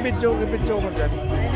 i-video, i-video ko dyan.